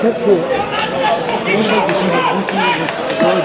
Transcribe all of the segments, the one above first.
結構、面白くしま本当にすごい。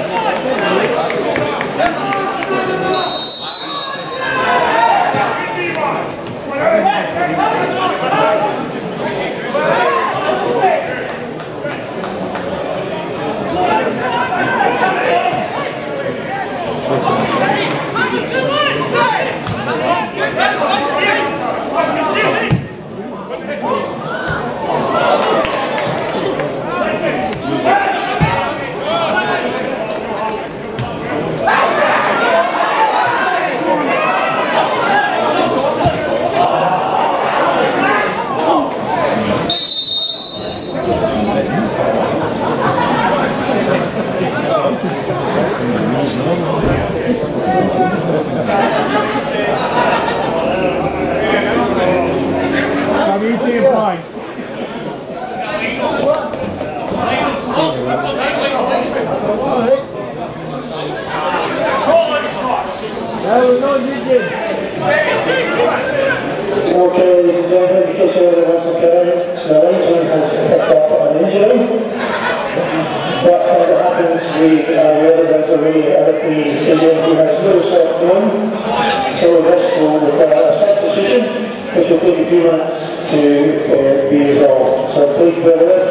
Australia once again. Norwegian has picked up an injury. But as it happens, we are really referee Eric Lee Senior who has no self-known. So this will require uh, a substitution, which will take a few minutes to uh, be resolved. So please bear with us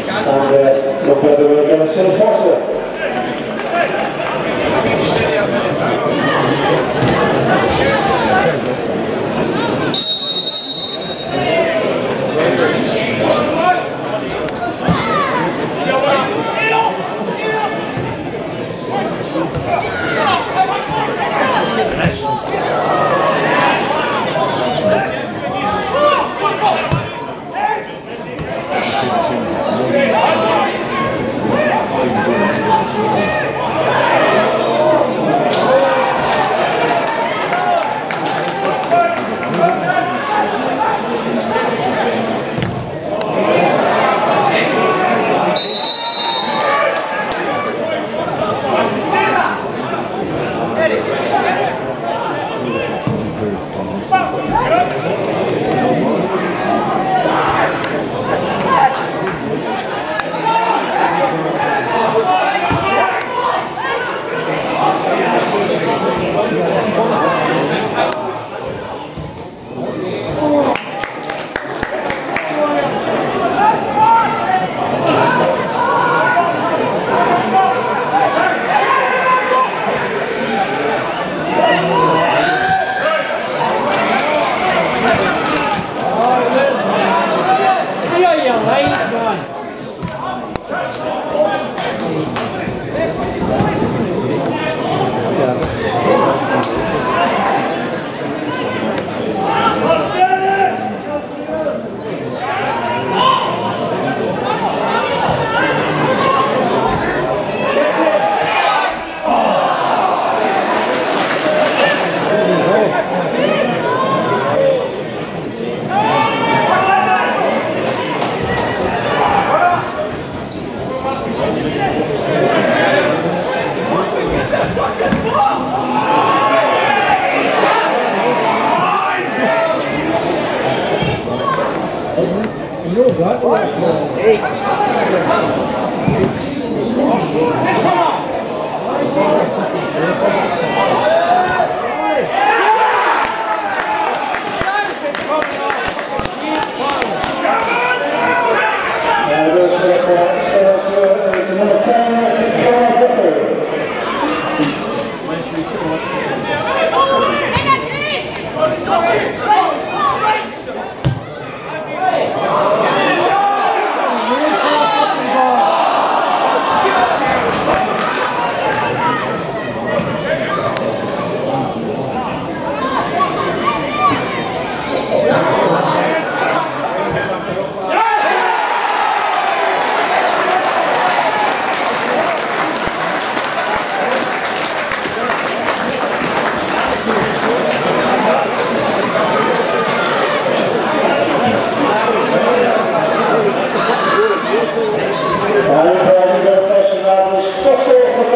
and uh, we'll be able to as soon as possible. socorro.